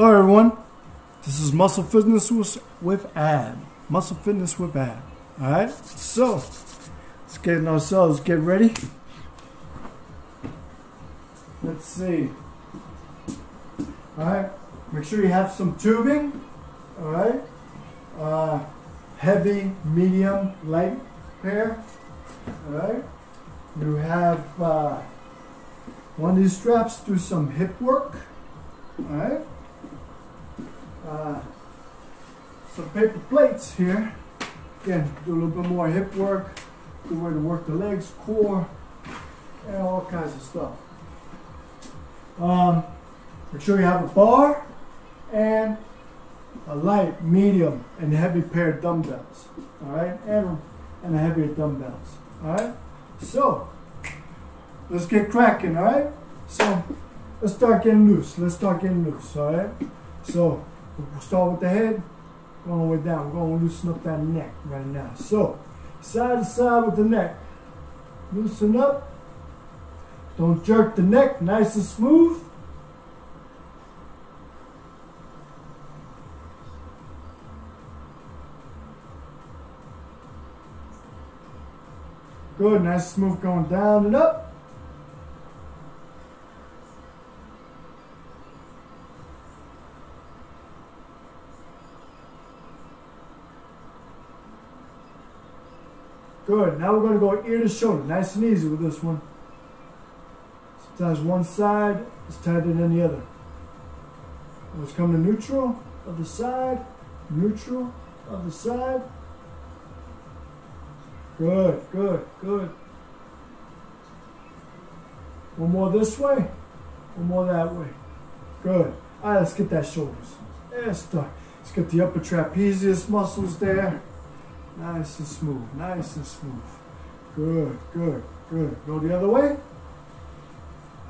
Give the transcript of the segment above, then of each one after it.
Hello everyone, this is Muscle Fitness with Ab. Muscle Fitness with Ab. Alright, so let's get ourselves get ready. Let's see. Alright, make sure you have some tubing. Alright, uh, heavy, medium, light pair. Alright, you have uh, one of these straps, do some hip work. Alright uh, some paper plates here. Again, do a little bit more hip work, good way to work the legs, core, and all kinds of stuff. Um, make sure you have a bar and a light, medium, and heavy pair of dumbbells. All right, and and a heavier dumbbells. All right. So let's get cracking. All right. So let's start getting loose. Let's start getting loose. All right. So We'll start with the head, going way down. We're going to loosen up that neck right now. So, side to side with the neck. Loosen up. Don't jerk the neck, nice and smooth. Good, nice smooth going down and up. Good. Now we're going to go ear to shoulder. Nice and easy with this one. Sometimes one side is tighter than the other. Let's come to neutral of the side, neutral of the side. Good, good, good. One more this way, one more that way. Good. All right, let's get that shoulders. Let's start. Let's get the upper trapezius muscles there. Nice and smooth, nice and smooth. Good, good, good. Go the other way.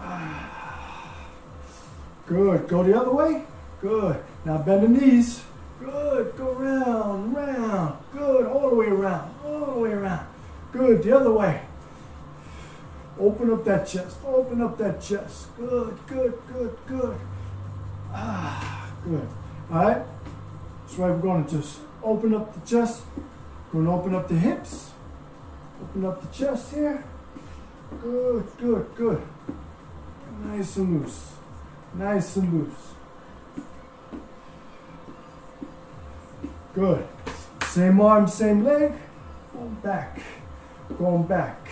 Good, go the other way. Good. Now bend the knees. Good, go round, round. Good, all the way around, all the way around. Good, the other way. Open up that chest, open up that chest. Good, good, good, good. Ah, good. All right. So we're going to just open up the chest. Going to open up the hips. Open up the chest here. Good, good, good. Nice and loose. Nice and loose. Good. Same arm, same leg. Going back. Going back.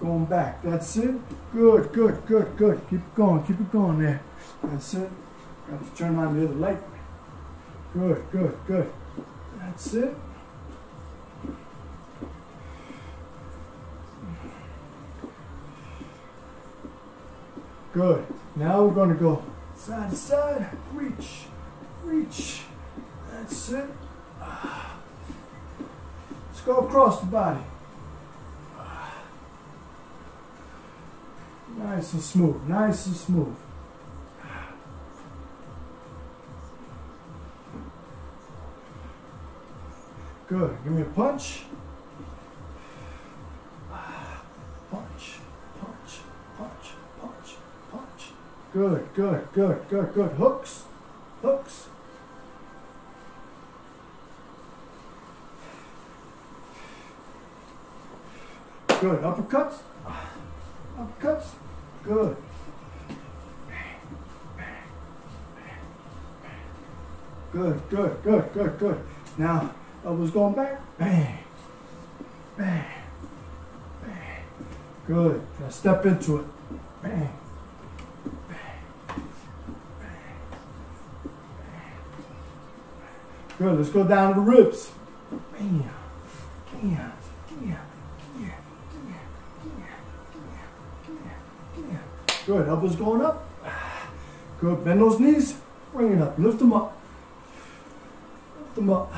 Going back. That's it. Good, good, good, good. Keep it going. Keep it going there. That's it. Got to turn on the other light. Good, good, good. That's it. Good. Now we're going to go side to side, reach, reach. That's it. Let's go across the body. Nice and smooth, nice and smooth. Good. Give me a punch. Good, good, good, good, good. Hooks, hooks. Good. Uppercuts. Uppercuts. Good. Good, good, good, good, good. Now, elbows going back. Bang. Bang. Bang. Good. Now step into it. Bang. Good, let's go down to the ribs. Bam, bam, bam, Good, elbows going up. Good, bend those knees, bring it up, lift them up. Lift them up.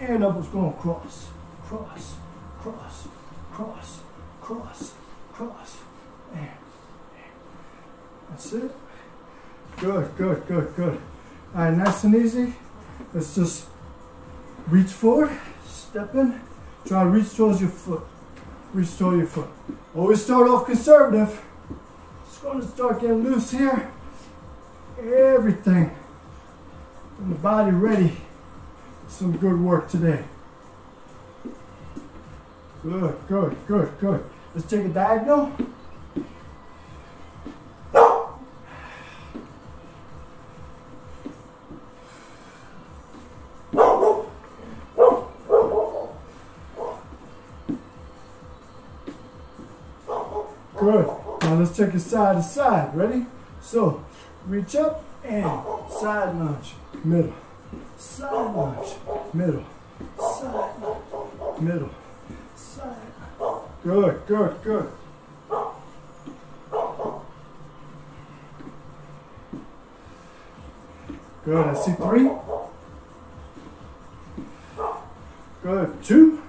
And elbows going cross, cross, cross, cross, cross, cross. That's it. Good, good, good, good. All right, nice and easy. Let's just reach forward, step in, try to reach towards your foot. reach toe your foot. Always start off conservative. Just going to start getting loose here. Everything and the body ready. Some good work today. Good, good, good, good. Let's take a diagonal. Good. Now let's take it side to side. Ready? So, reach up and side lunge, middle, side lunge, middle, side, middle, side. Good, good, good. Good, I see three. Good, two.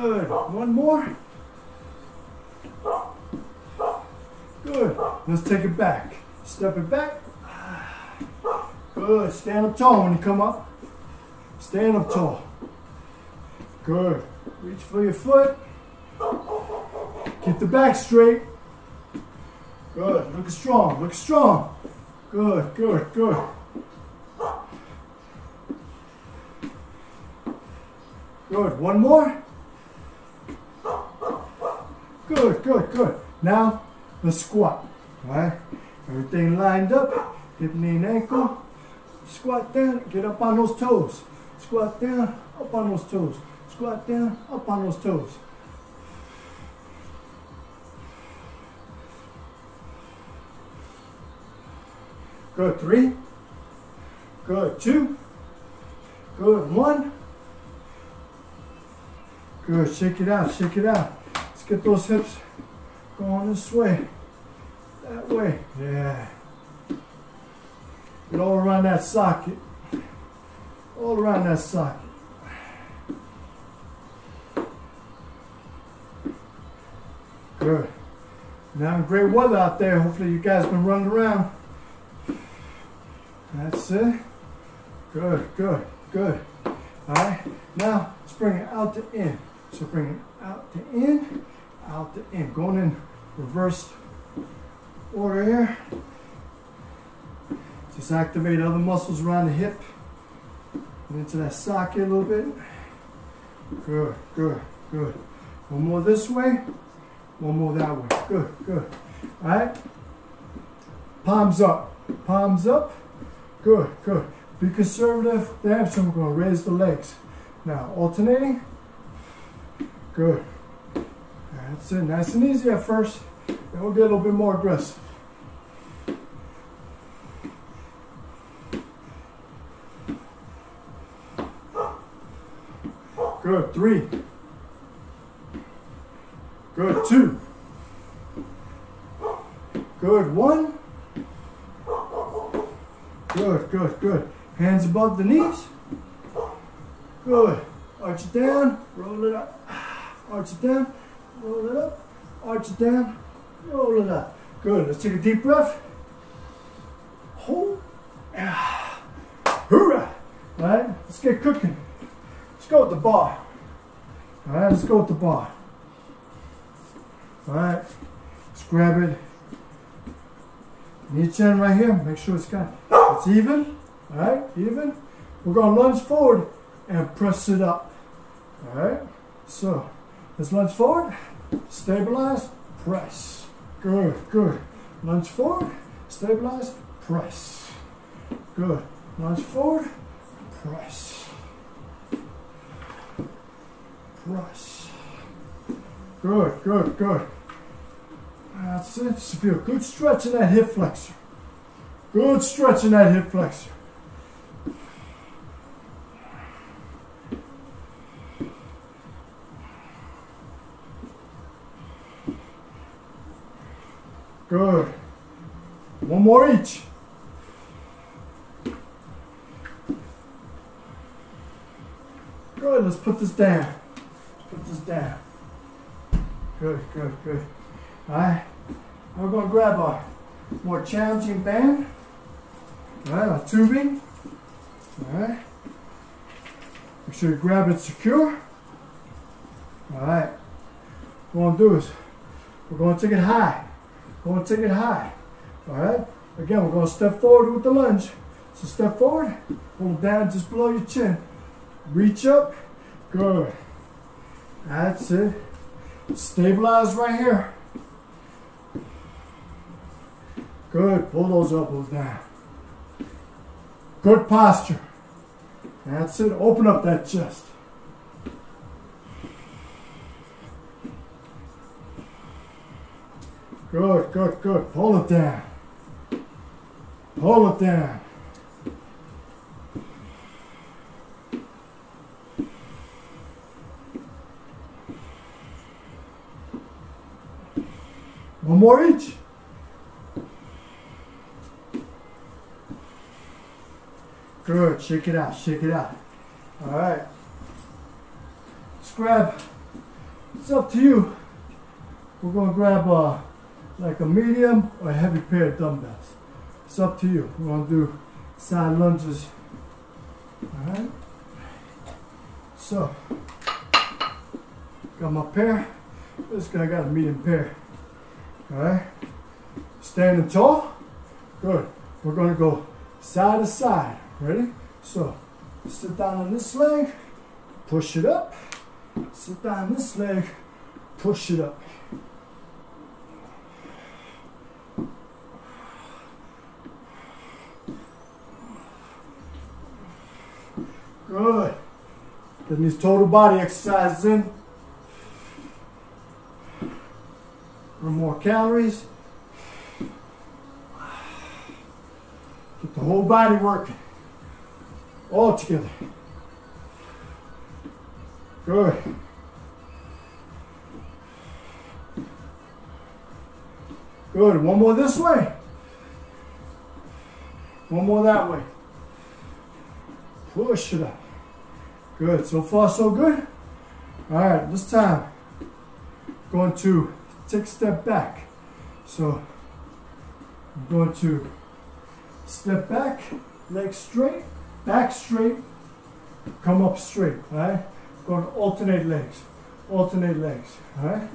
Good, one more. Good. Let's take it back. Step it back. Good. Stand up tall when you come up. Stand up tall. Good. Reach for your foot. Keep the back straight. Good. Look strong. Look strong. Good. Good. Good. Good. One more. Good. Good. Good. Now the squat. Right? Everything lined up, hip, knee, and ankle. Squat down, get up on those toes. Squat down, up on those toes. Squat down, up on those toes. Good, three. Good, two. Good, one. Good, shake it out, shake it out. Get those hips going this way. That way. Yeah. Get all around that socket. All around that socket. Good. Now great weather out there. Hopefully you guys been running around. That's it. Good, good, good. All right. Now let's bring it out to in. So bring it out to in, out to in. Going in reverse order here. Just activate other muscles around the hip and into that socket a little bit. Good, good, good. One more this way, one more that way. Good, good. All right. Palms up, palms up. Good, good. Be conservative there, so we're going to raise the legs. Now, alternating. Good. That's it. Nice and easy at first. Then we'll get a little bit more aggressive. Good, three. Good, two. Good, one. Good, good, good. Hands above the knees. Good. Arch it down, roll it up. Arch it down, roll it up. Arch it down, roll it up. Good. Let's take a deep breath. Hold. Hoorah. All right, let's get cooking. Let's go with the bar. All right, let's go with the bar. All right, let's grab it. Knee chin right here. Make sure it's got it's even. All right, even. We're gonna lunge forward and press it up. All right. So let's lunge forward, stabilize, press. Good, good. Lunge forward, stabilize, press. Good. Lunge forward, press. Press. Good, good, good. That's it. Feel good stretch in that hip flexor. Good stretch in that hip flexor. Good. One more each. Good, let's put this down. Put this down. Good, good, good. Alright. We're gonna grab our more challenging band. Alright, our tubing. Alright. Make sure you grab it secure. All right. What we're gonna do is we're gonna take it high. We're gonna take it high. All right. Again, we're gonna step forward with the lunge. So step forward, hold down just below your chin. Reach up. Good. That's it. Stabilize right here. Good. Pull those elbows down. Good posture. That's it. Open up that chest. Good, good, good. Pull it down. Pull it down. One more each. Good. Shake it out. Shake it out. All right. Let's grab. It's up to you. We're gonna grab uh, like a medium or a heavy pair of dumbbells. It's up to you. We're gonna do side lunges. All right. So, got my pair. This guy got a medium pair. All right. Standing tall. Good. We're gonna go side to side. Ready? So, sit down on this leg, push it up. Sit down on this leg, push it up. Good. Getting these total body exercises in. Or more calories. Get the whole body working. All together. Good. Good. One more this way. One more that way. Push it up. Good. So far, so good. All right. This time, going to take a step back. So, I'm going to step back, legs straight, back straight, come up straight, all right? Going to alternate legs, alternate legs, all right?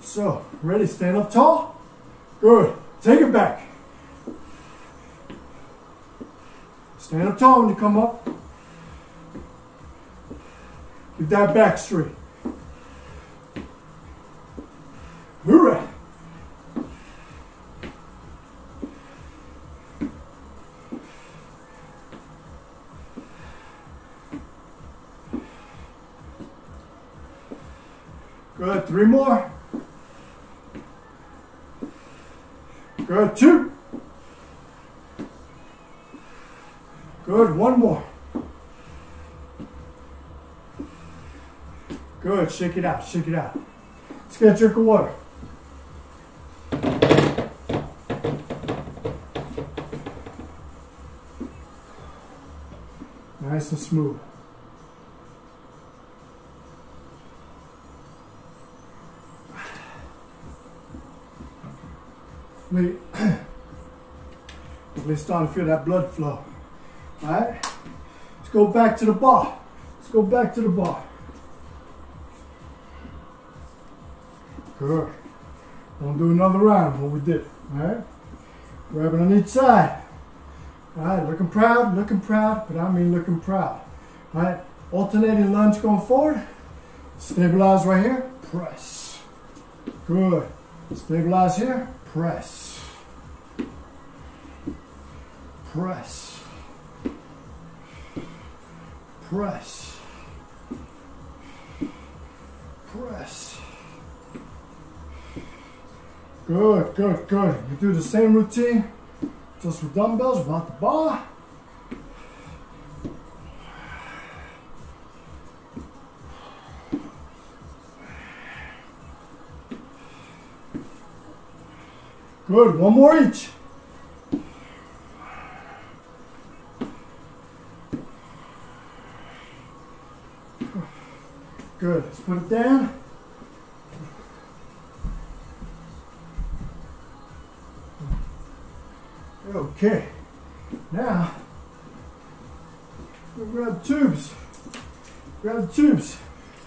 So, ready, stand up tall. Good, take it back. Stand up tall when you come up. That back. Shake it out, shake it out. Let's get a drink of water. Nice and smooth. Wait. We're starting to feel that blood flow. Alright? Let's go back to the bar. Let's go back to the bar. Good. We'll do another round what we did. Alright? Grabbing on each side. Alright, looking proud, looking proud, but I mean looking proud. Alright, alternating lunge going forward. Stabilize right here, press. Good. Stabilize here. Press. Press. Press. Good, good, good. You do the same routine, just with dumbbells without the bar. Good, one more each. Good, let's put it down. Okay, now we'll grab tubes. Grab the tubes.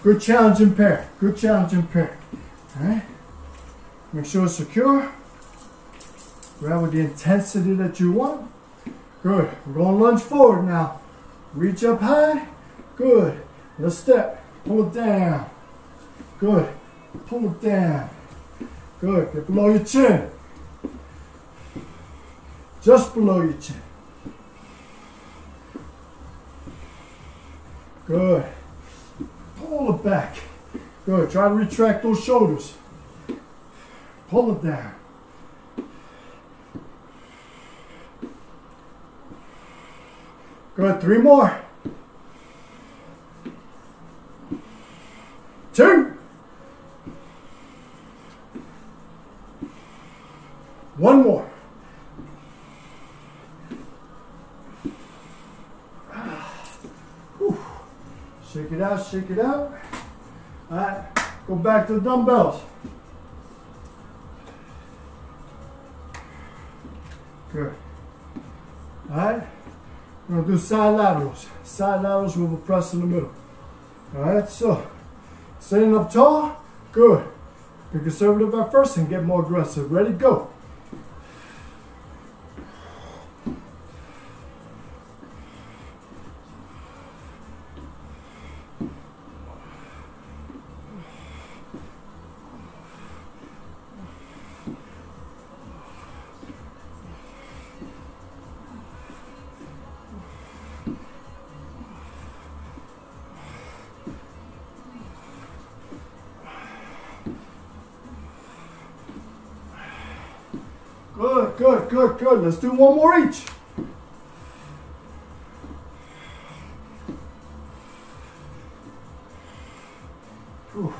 Good challenging pair. Good challenging pair. Alright? Make sure it's secure. Grab with the intensity that you want. Good. We're going to lunge forward now. Reach up high. Good. Let's step. Pull it down. Good. Pull it down. Good. Get below your chin. Just below your chin. Good. Pull it back. Good. Try to retract those shoulders. Pull it down. Good. Three more. Two. One more. Shake it out, shake it out. All right, go back to the dumbbells. Good. All right, we're gonna do side laterals. Side laterals with a press in the middle. All right, so standing up tall, good. Be conservative at first and get more aggressive. Ready, go. Good. Let's do one more each. Whew.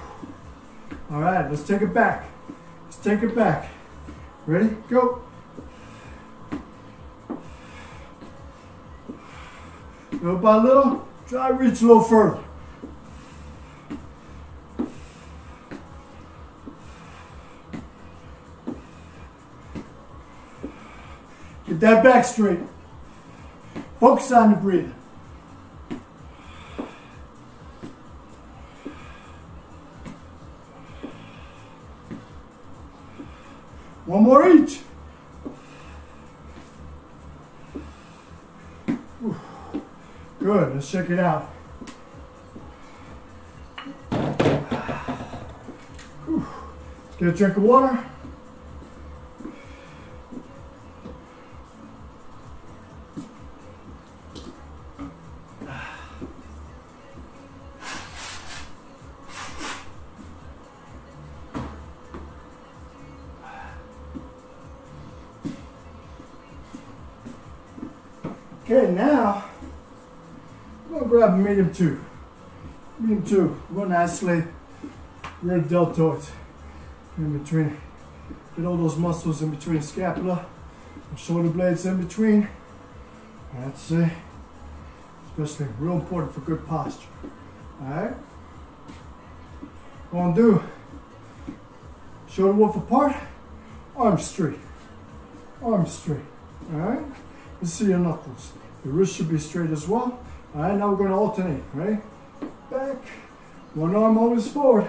All right, let's take it back. Let's take it back. Ready? Go. Little by little, try reach a little further. Get that back straight. Focus on the breathing. One more each. Good, let's check it out. Let's get a drink of water. Okay, now I'm gonna grab medium two. Medium two. We're isolate rear deltoids in between. Get all those muscles in between scapula and shoulder blades in between. That's it. Especially real important for good posture. Alright? Gonna do shoulder width apart, arms straight. Arms straight. Alright? Let's see your knuckles. Your wrist should be straight as well. All right, now we're going to alternate, right? Back. One arm always forward.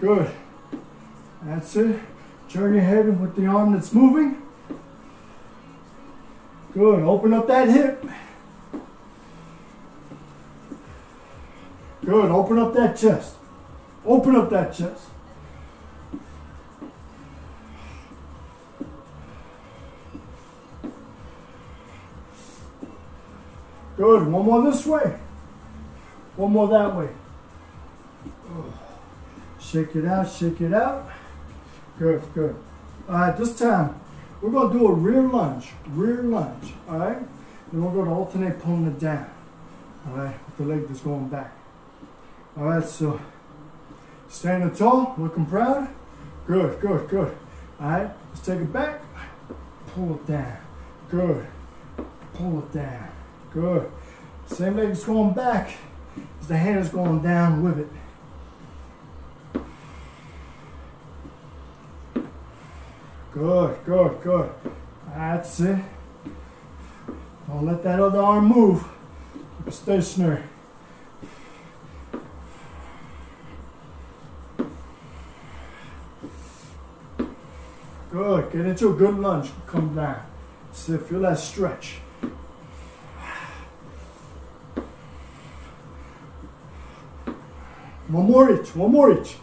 Good. That's it. Turn your head with the arm that's moving. Good. Open up that hip. Good. Open up that chest. Open up that chest. Good. One more this way. One more that way. Shake it out, shake it out. Good, good. All right, this time we're going to do a rear lunge, rear lunge. All right? Then we're going to alternate pulling it down. All right, with the leg that's going back. All right, so standing tall, looking proud. Good, good, good. All right, let's take it back. Pull it down. Good. Pull it down. Good. Same leg is going back as the hand is going down with it. Good, good, good. That's it. Don't let that other arm move. Keep it stationary. Good. Get into a good lunge. Come down. So feel that stretch. One more each. One more each.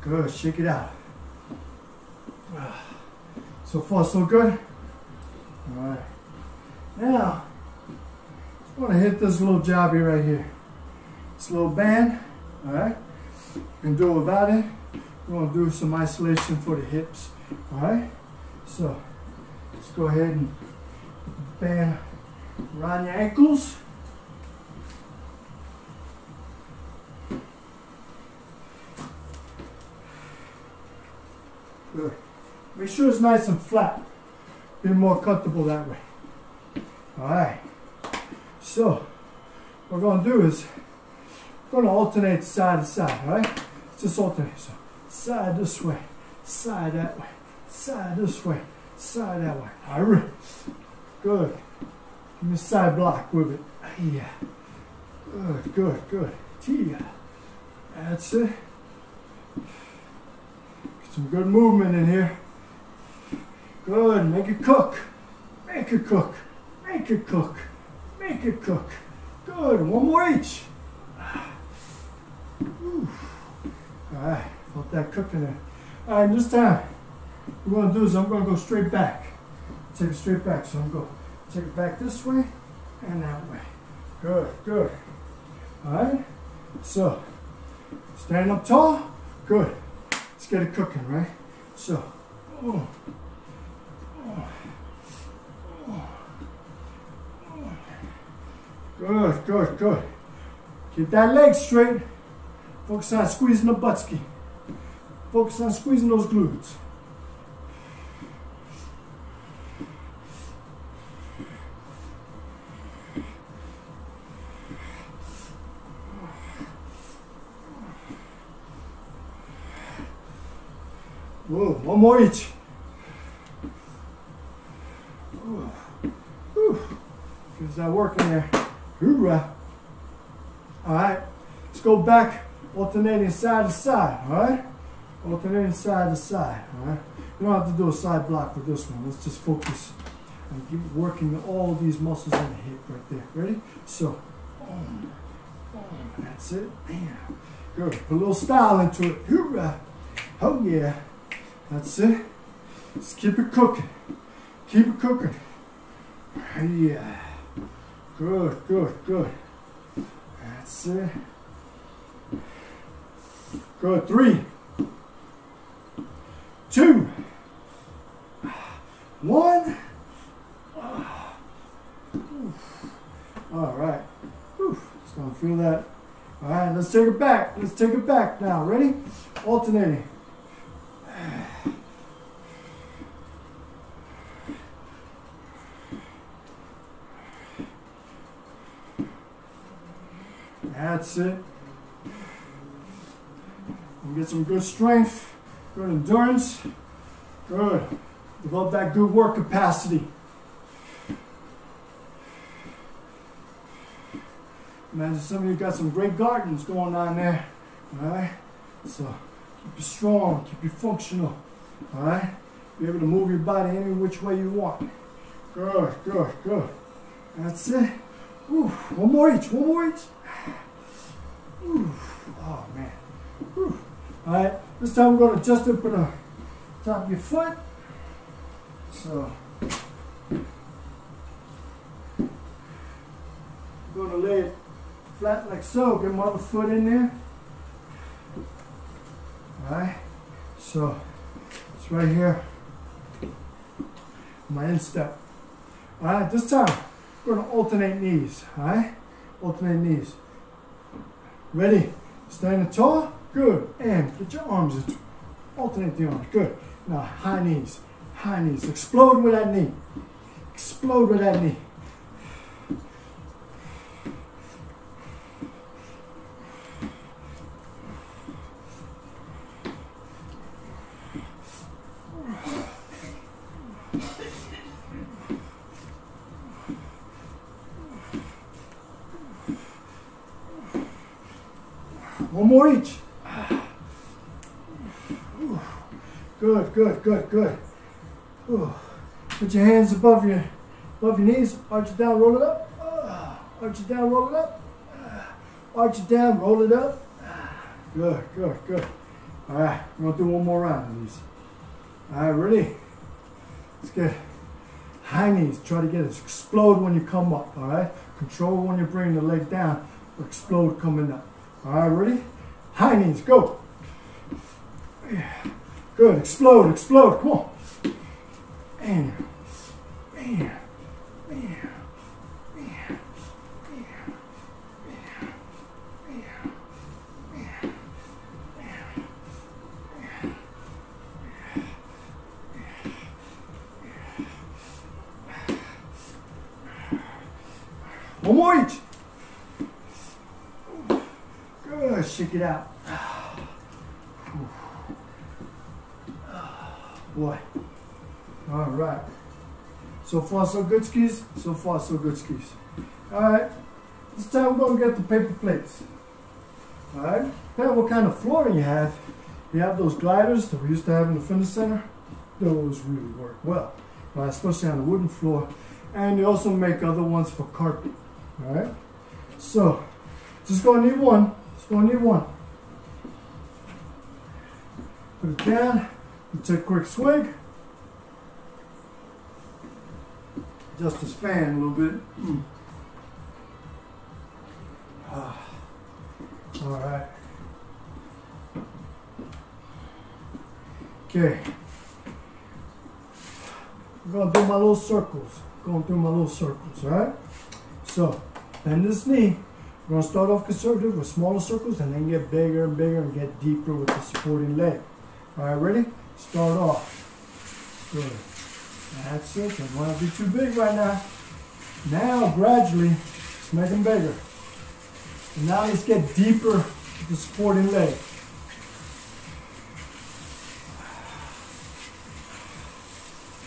Good. Shake it out. So far, so good. All right. Now, I'm gonna hit this little jobby right here. This little band. All right. Can do it without it. We're gonna do some isolation for the hips. All right. So let's go ahead and band around your ankles. Make sure it's nice and flat. Be more comfortable that way. All right. So what we're gonna do is we're gonna alternate side to side. All right. Just alternate. So side this way, side that way, side this way, side that way. All right. Good. Give me a side block with it. Yeah. Good, good, good. Yeah. That's it. Get some good movement in here. Good. Make it cook. Make it cook. Make it cook. Make it cook. Good. One more each. All right. Felt that cooking there. All right. This time, what we're going to do is I'm going to go straight back. Take it straight back. So I'm going to take it back this way and that way. Good. Good. All right. So, stand up tall. Good. Let's get it cooking, right? So. Good, good, good. Keep that leg straight. Focus on squeezing the buttski. Focus on squeezing those glutes. Whoa, one more each. Ooh. Ooh. Feels that work in there. Hoorah. All right, let's go back, alternating side to side, all right? Alternating side to side, all right? You don't have to do a side block with this one. Let's just focus on keep working all these muscles in the hip right there. Ready? So, that's it. Bam. Good. Put a little style into it. Hoorah. Oh, yeah. That's it. Just keep it cooking. Keep it cooking. Yeah. Good, good, good. That's it. Good. Three, two, one. All right. Just gonna feel that. All right, let's take it back. Let's take it back now. Ready? Alternating. That's it. And get some good strength, good endurance. Good. Develop that good work capacity. Imagine some of you got some great gardens going on there. Alright? So keep you strong, keep you functional. Alright? Be able to move your body any which way you want. Good, good, good. That's it. Ooh, one more each, one more each. Oh man. Whew. All right, this time we're going to adjust it for the top of your foot. So, I'm going to lay it flat like so. Get my other foot in there. All right, so it's right here. My instep. All right, this time we're going to alternate knees. All right, alternate knees. Ready? Standing tall. Good. And get your arms alternate the arms. Good. Now high knees. High knees. Explode with that knee. Explode with that knee. Good, good, good. Put your hands above your above your knees. Arch it down, roll it up. Ah, arch it down, roll it up. Ah, arch it down, roll it up. Ah, good, good, good. All right, we're gonna do one more round of these. All right, ready? Let's get high knees. Try to get it explode when you come up. All right. Control when you bring the leg down. Explode coming up. All right, ready? High knees, go. Good. Explode, explode. Come on. And, and. One more each. Good, shake it out. Boy. All right. So far, so good skis. So far, so good skis. All right. This time we're going to get the paper plates. All right. Depending what kind of flooring you have, you have those gliders that we used to have in the fitness center. Those really work well, right? especially on a wooden floor. And you also make other ones for carpet. All right. So, just gonna need one. Just gonna need one. Put it down. Take a quick swig. Just this fan a little bit. Mm. Ah. All right. Okay. I'm gonna do my little circles. Going through my little circles, all right? So, bend this knee. We're gonna start off conservative with smaller circles and then get bigger and bigger and get deeper with the supporting leg. All right, ready? Start off. Good. That's it. Don't want to be too big right now. Now, gradually, let's make them bigger. And now let's get deeper with the supporting leg.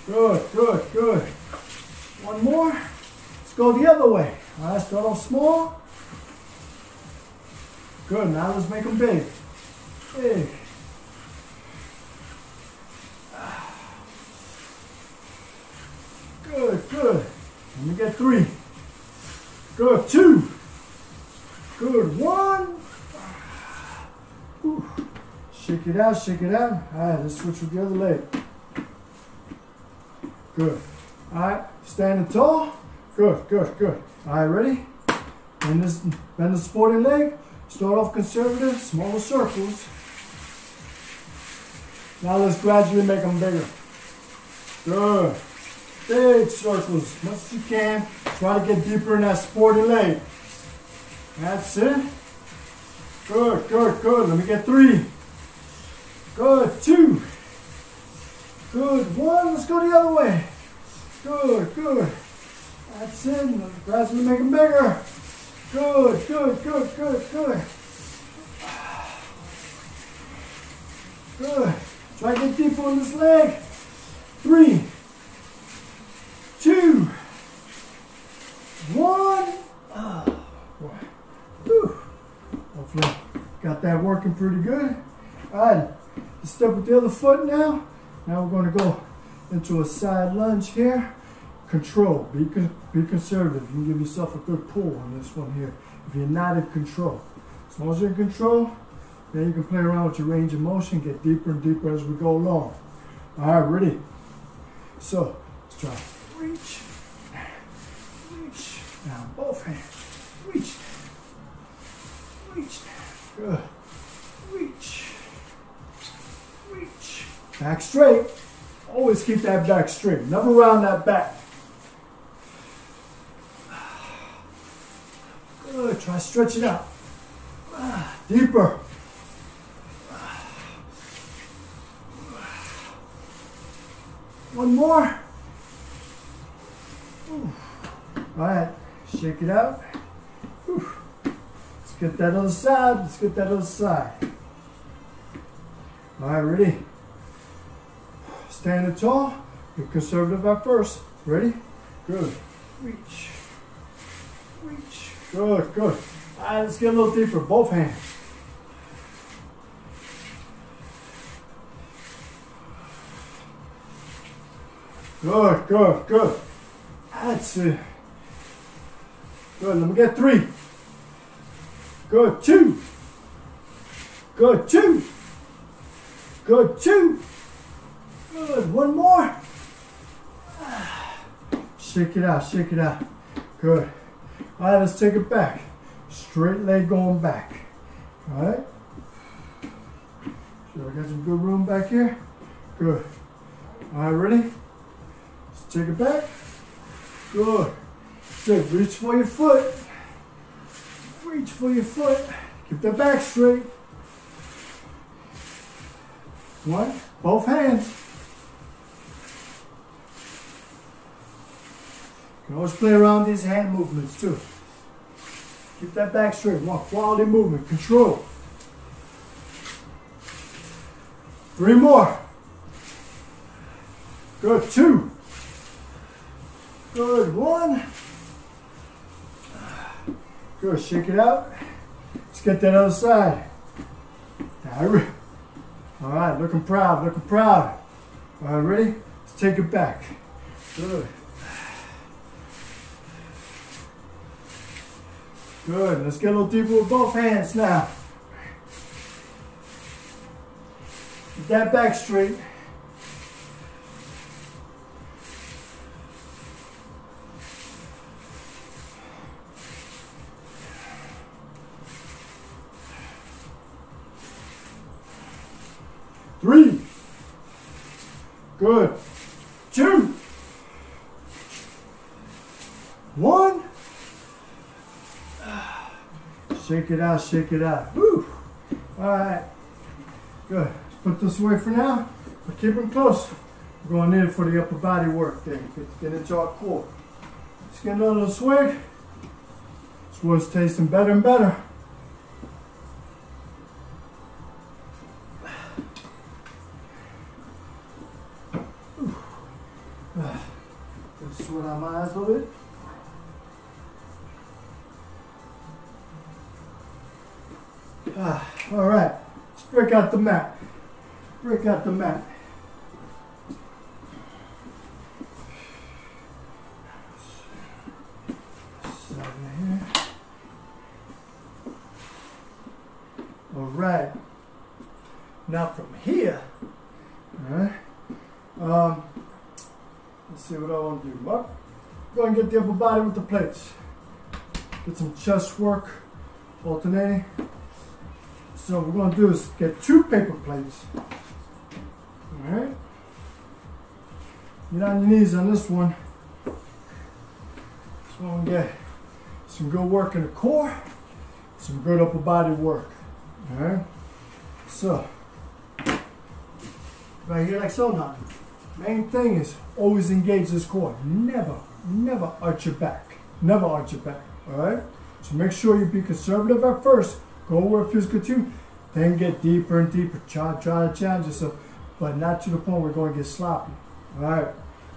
Good, good, good. One more Let's go the other way. All right, start off small. Good, now let's make them big. Big. Good, good. Let me get three. Good, two. Good, one. Whew. Shake it out, shake it out. All right, let's switch with the other leg. Good. All right, standing tall. Good, good, good. All right, ready? Bend, this, bend the supporting leg. Start off conservative, smaller circles. Now let's gradually make them bigger. Good. Big circles, much as you can. Try to get deeper in that supporting leg. That's it. Good, good, good. Let me get three. Good, two. Good, one. Let's go the other way. Good, good. That's it. Gradually make them bigger. Good, good, good, good, good. Good. Try to get deeper on this leg. Three, two, one. Oh, boy. Hopefully got that working pretty good. All right, let's step with the other foot now. Now we're going to go into a side lunge here control. Be, be conservative. You can give yourself a good pull on this one here. If you're not in control. As long as you're in control, then you can play around with your range of motion, get deeper and deeper as we go along. All right, ready? So, let's try. Reach. Reach. Down both hands. Reach. Reach. Good. Reach. Reach. Back straight. Always keep that back straight. Never round that back. Good. Try stretch it out. Deeper. One more. All right, shake it out. Let's get that other side. Let's get that other side. All right, ready? Standing tall, you're conservative at first. Ready? Good. Reach. Reach. Good, good. All right, let's get a little deeper. Both hands. Good, good, good. That's it. Good, let me get three. Good, two. Good, two. Good, two. Good, one more. Shake it out, shake it out. Good. All right, let's take it back. Straight leg going back. All right. So I got some good room back here. Good. All right, ready? Let's take it back. Good. So reach for your foot. Reach for your foot. Keep that back straight. One, both hands. You always play around these hand movements too. Keep that back straight. One, quality movement, control. Three more. Good, two. Good, one. Good, shake it out. Let's get that other side. All right, looking proud, looking proud. All right, ready? Let's take it back. Good. Good, let's get a little deeper with both hands now. Get that back straight. Three. Good. Two. One. Shake it out, shake it out. Woo. All right. Good. Let's put this away for now, but keep them close. We're going in for the upper body work there. Get, into our core. Let's get another swig. This one's tasting better and better. Let's sweat our eyes a little bit. Ah, all right, let's break out the mat. Break out the mat. All right. Now from here, all right. Um, let's see what I want to do. Well, go and get the upper body with the plates. Get some chest work, alternating. So what we're going to do is get two paper plates. Alright. Get on your knees on this one. So we're going to get some good work in the core, some good upper body work. Alright. So, right here like so now. Main thing is always engage this core. Never, never arch your back. Never arch your back. Alright? So make sure you be conservative at first Go where it feels good to you. Then get deeper and deeper. Try, try to challenge yourself, but not to the point where you're going to get sloppy. All right,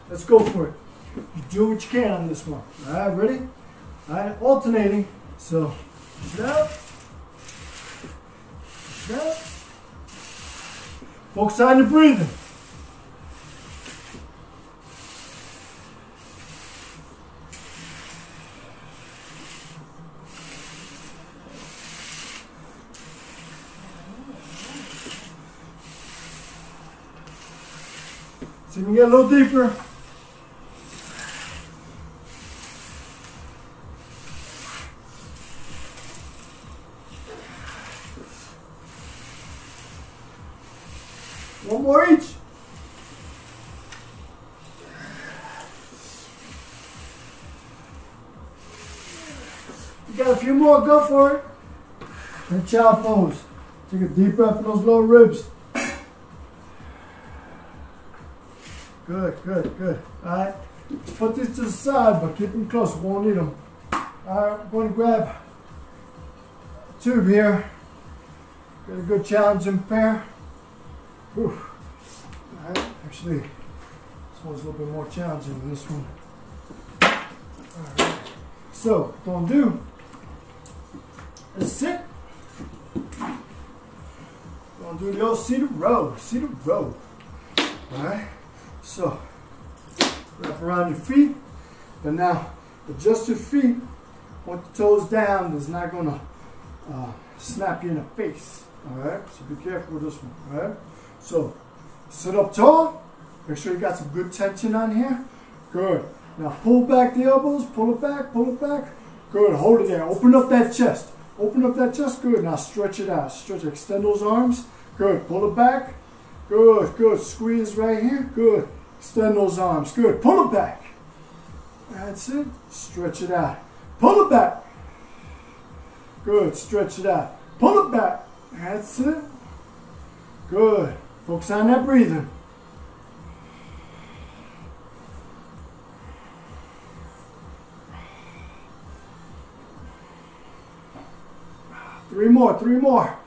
let's go for it. You do what you can on this one. All right, ready? All right, alternating. So, it out. Focus on your breathing. See if we can get a little deeper. One more each. You got a few more, go for it. And child pose. Take a deep breath in those lower ribs. Good, good, good. All right, put these to the side, but keep them close. We won't need them. All right, I'm going to grab a tube here. Get a good challenging pair. Whew. All right, actually, this one's a little bit more challenging than this one. All right. So, what I'm going to do is sit. Going to do the old seated row, seated row. All right. So, Wrap around your feet. But now, adjust your feet. Point the toes down. It's not going to uh, snap you in the face. All right? So be careful with this one. All right? So, sit up tall. Make sure you got some good tension on here. Good. Now pull back the elbows. Pull it back. Pull it back. Good. Hold it there. Open up that chest. Open up that chest. Good. Now stretch it out. Stretch. Extend those arms. Good. Pull it back. Good. Good. Squeeze right here. Good. Extend those arms. Good. Pull it back. That's it. Stretch it out. Pull it back. Good. Stretch it out. Pull it back. That's it. Good. Focus on that breathing. Three more, three more.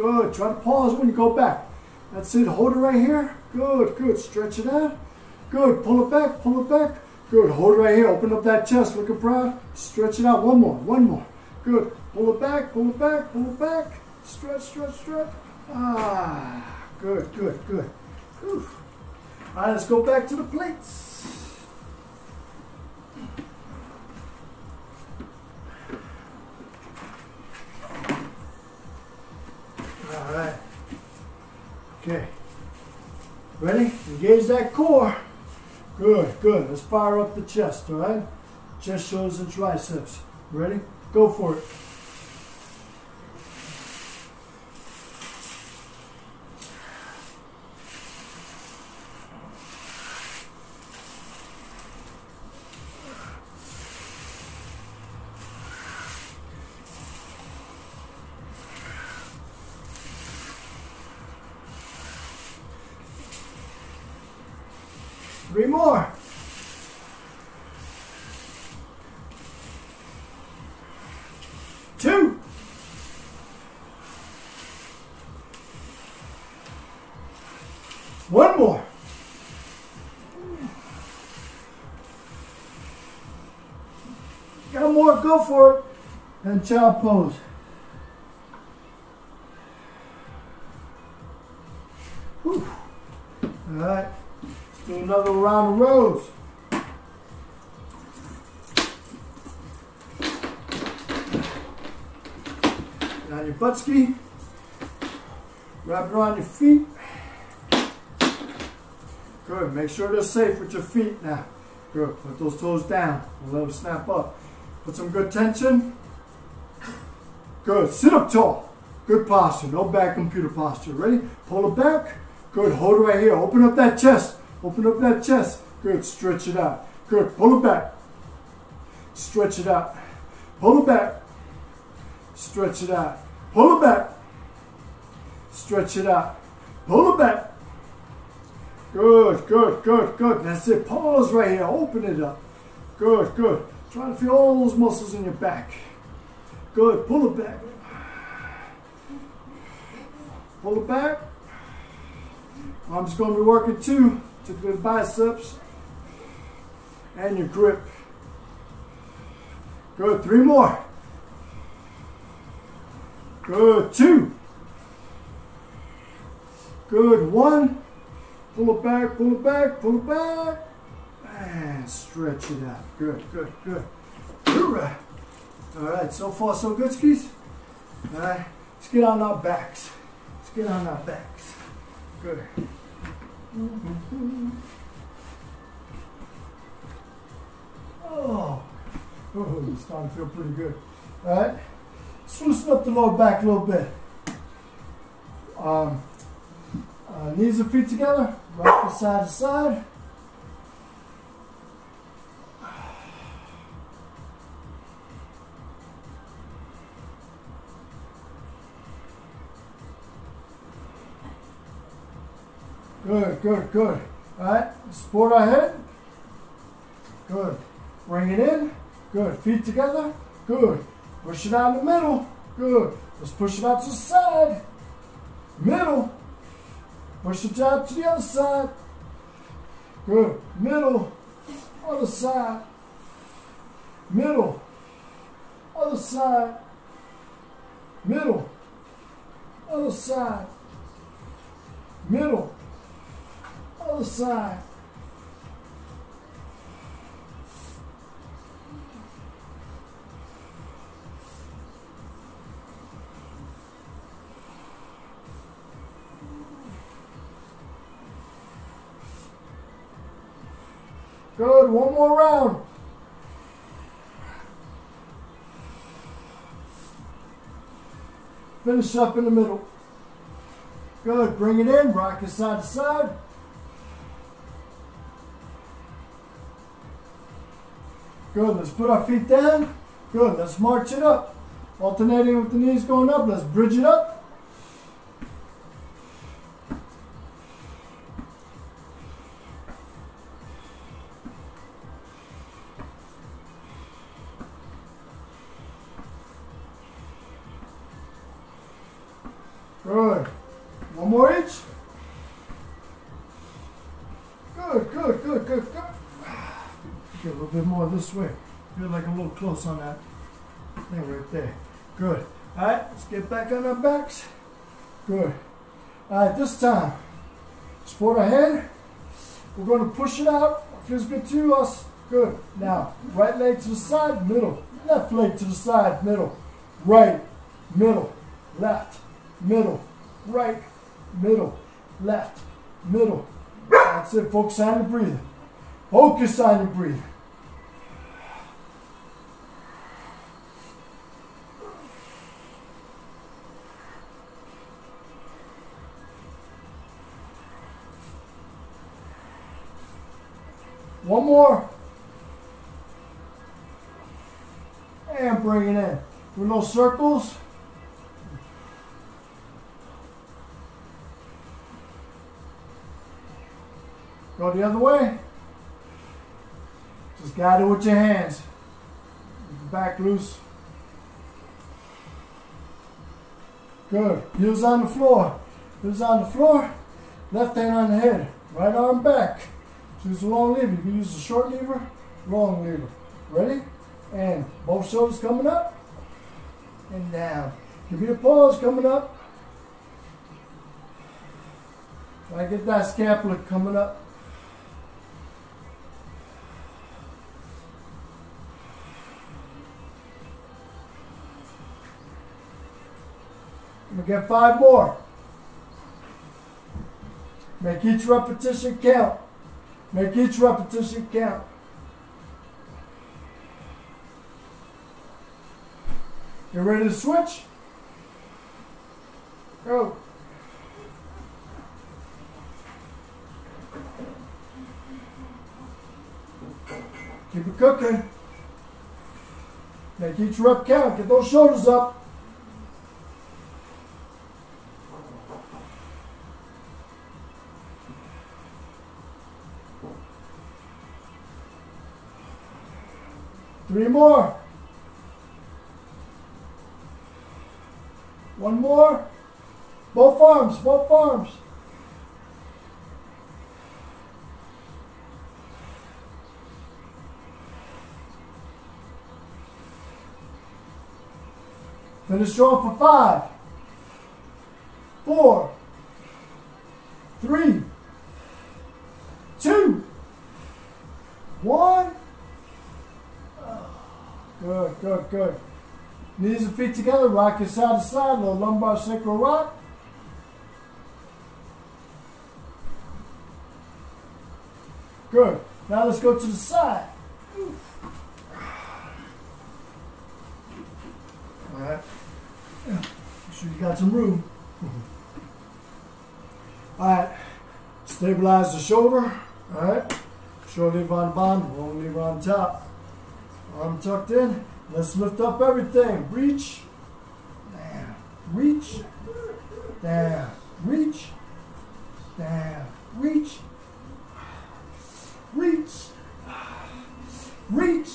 Good. Try to pause when you go back. That's it. Hold it right here. Good, good. Stretch it out. Good. Pull it back, pull it back. Good. Hold it right here. Open up that chest. Looking proud. Stretch it out. One more, one more. Good. Pull it back, pull it back, pull it back. Stretch, stretch, stretch. Ah, good, good, good. Whew. All right, let's go back to the plates. All right. Okay. Ready? Engage that core. Good, good. Let's fire up the chest, all right? Chest, shoulders, and triceps. Ready? Go for it. Child pose. Whew. All right. Let's do another round of rows. Down your butt ski. Wrap it around your feet. Good. Make sure they're safe with your feet now. Good. Put those toes down. Let them snap up. Put some good tension. Good. Sit up tall. Good posture. No bad computer posture. Ready? Pull it back. Good. Hold it right here. Open up that chest. Open up that chest. Good. Stretch it out. Good. Pull it back. Stretch it out. Pull it back. Stretch it out. Pull it back. Stretch it out. Pull it back. Good, good, good, good. That's it. Pause right here. Open it up. Good, good. Try to feel all those muscles in your back. Good. Pull it back. Pull it back. I'm just going to be working two to the biceps and your grip. Good. Three more. Good. Two. Good. One. Pull it back, pull it back, pull it back. And stretch it out. Good, good, good. Hoorah. All right, so far so good, skis. All right, let's get on our backs. Let's get on our backs. Good. Oh, it's starting to feel pretty good. All right, let's loosen up the lower back a little bit. Um, uh, knees and feet together, right side to side. Good, good, good. All right, support our head. Good. Bring it in. Good. Feet together. Good. Push it out in the middle. Good. Let's push it out to the side. Middle. Push it out to the other side. Good. Middle. Other side. Middle. Other side. Middle. Other side. Middle other side. Good, one more round. Finish up in the middle. Good, bring it in, rock it side to side. Good. Let's put our feet down. Good. Let's march it up. Alternating with the knees going up. Let's bridge it up. This way. Feel like a little close on that thing right there. Good. All right, let's get back on our backs. Good. All right, this time, support our head. We're going to push it out. Feels good to us. Good. Now, right leg to the side, middle. Left leg to the side, middle. Right, middle, left, middle, right, middle, left, middle. That's it. Focus on your breathing. Focus on your breathing. One more. And bring it in. Do little circles. Go the other way. Just guide it with your hands. Back loose. Good. Heels on the floor. Heels on the floor. Left hand on the head. Right arm back. Choose the long lever. You can use the short lever, long lever. Ready? And both shoulders coming up and down. Give me a pause coming up. I get that scapula coming up. We get five more. Make each repetition count. Make each repetition count. You ready to switch? Go. Keep it cooking. Make each rep count. Get those shoulders up. Three more. One more. Both arms, both arms. Finish strong for five, feet together, rock your side to side, little lumbar sacral rock. Good. Now let's go to the side. All right. Make sure you got some room. All right. Stabilize the shoulder. All right. Shoulder on the bottom, long on top. Arm tucked in. Let's lift up everything. Reach. Down. Reach. Down. Reach. Down. Reach. Reach. Reach.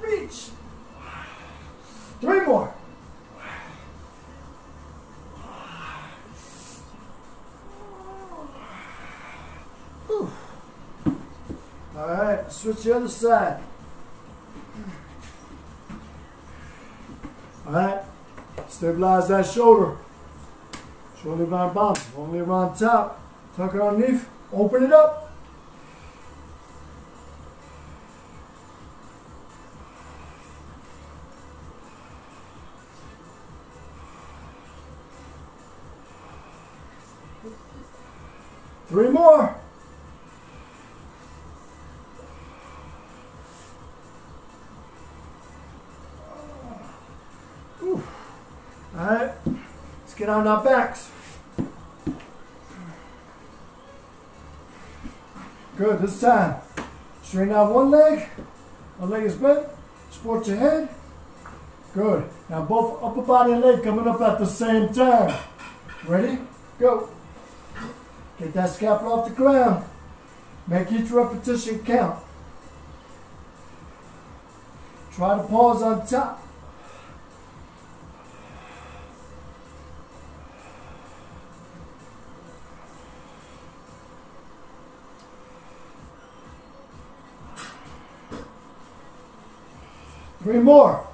Reach. Three more. Whew. All right, switch the other side. All right, stabilize that shoulder. Shoulder around bottom, only around top. Tuck it underneath, open it up. Working on our backs. Good, this time. Straighten out one leg. One leg is bent. Support your head. Good. Now both upper body and leg coming up at the same time. Ready? Go. Get that scapula off the ground. Make each repetition count. Try to pause on top. More.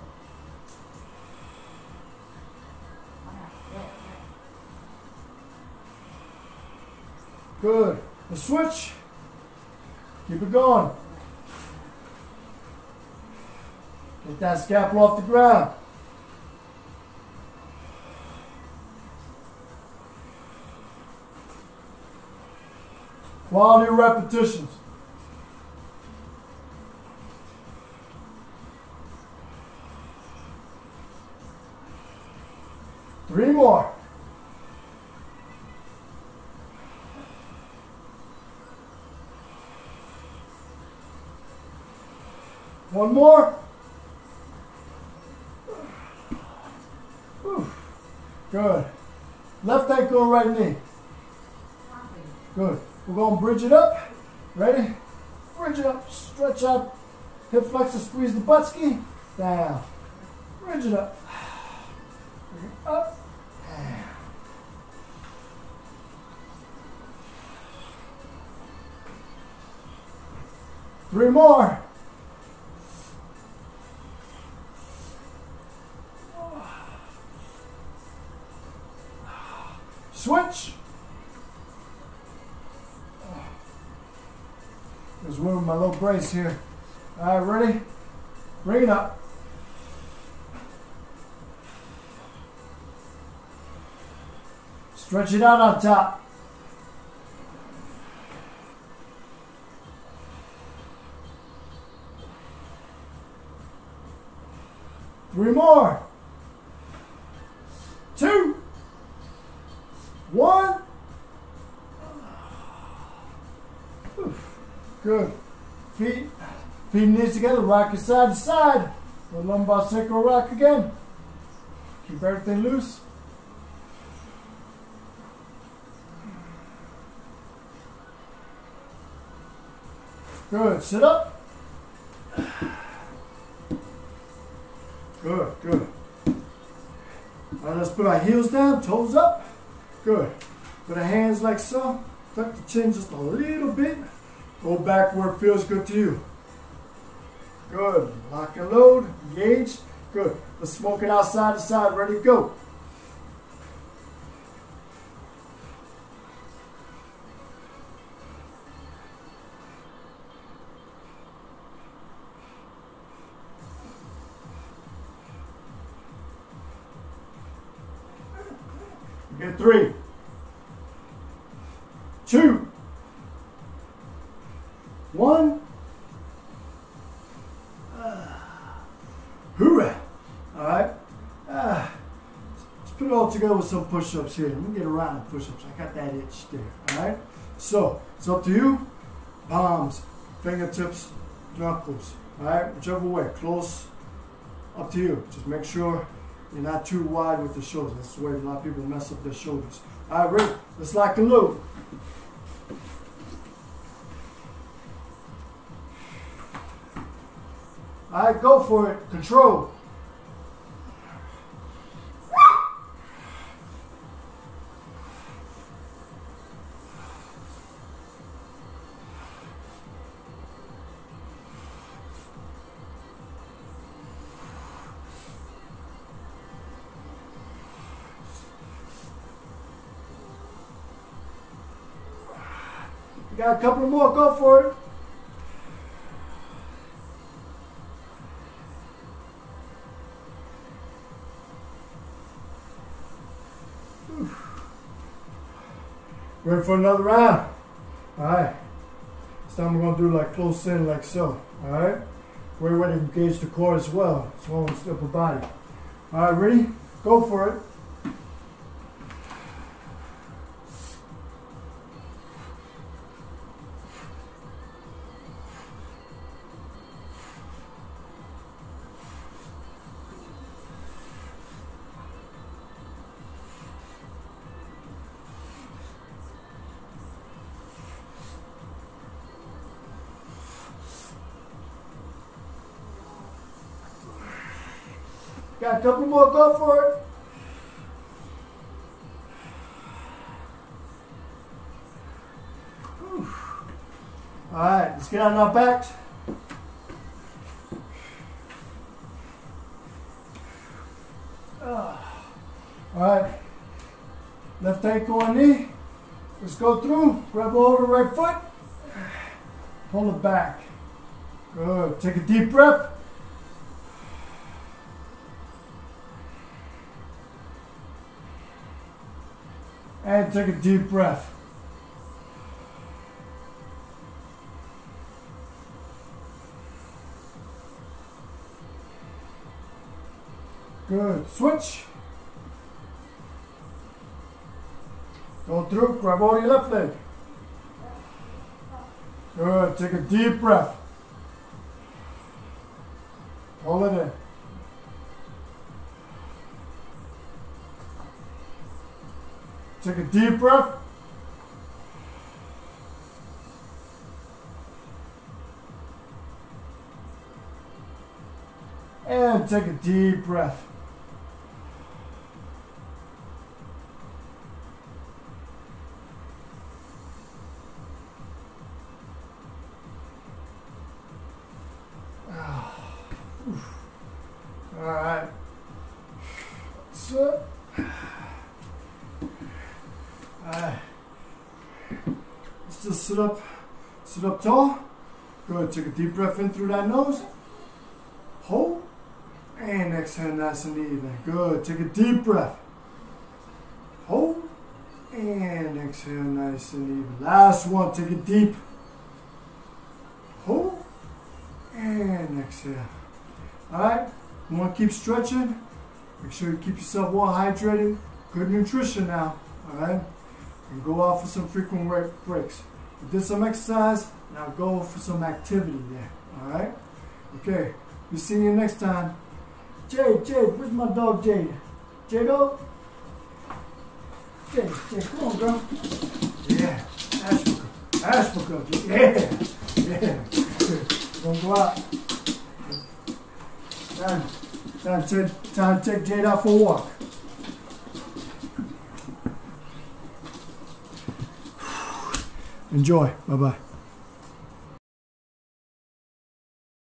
Good. The switch. Keep it going. Get that scapula off the ground. Quality repetitions. Ankle, right knee. Good. We're going to bridge it up. Ready? Bridge it up. Stretch out. Hip flexor. Squeeze the butt ski. Down. Bridge it up. Bring it up. Down. Three more. Brace here. All right, ready? Bring it up. Stretch it out on top. Three more. Together. Rock your side to side. The lumbar sacral rock again. Keep everything loose. Good. Sit up. Good, good. Right, let's put our heels down, toes up. Good. Put our hands like so. Tuck the chin just a little bit. Go back where it feels good to you. Good. Lock and load. Engage. Good. Let's smoke it outside to side. Ready, go. All together with some push-ups here. Let me get around the push-ups. I got that itch there. All right. So it's up to you. Palms, fingertips, knuckles. All right. Whichever way. Close. Up to you. Just make sure you're not too wide with the shoulders. That's the way a lot of people mess up their shoulders. All right, ready? Let's lock and load. All right, go for it. Control. You got a couple more. Go for it. Ready for another round? Alright. This time we're going to do like close in like so. Alright? We're ready to engage the core as well, as well as the upper body. Alright, ready? Go for it. More, go for it. All right, let's get on our backs. Ah. All right, left ankle and knee. Let's go through, grab over the right foot, pull it back. Good, take a deep breath. Take a deep breath. Good. Switch. Go through. Grab over your left leg. Good. Take a deep breath. Hold it in. Take a deep breath. And take a deep breath. Take a deep breath in through that nose. Hold. And exhale nice and even. Good. Take a deep breath. Hold. And exhale nice and even. Last one. Take it deep. Hold. And exhale. Alright? You want to keep stretching? Make sure you keep yourself well hydrated. Good nutrition now. Alright? And go out for some frequent breaks. Did some exercise, now go for some activity there. Alright? Okay. We see you next time. Jade, Jade, where's my dog Jade? Jado? Oh. Jade, Jade, come on, girl. Yeah. Ashbrook. Ashbrook. Yeah. Yeah. Gonna go out. Time, time, to, time to take Jade out for a walk. Enjoy. Bye bye.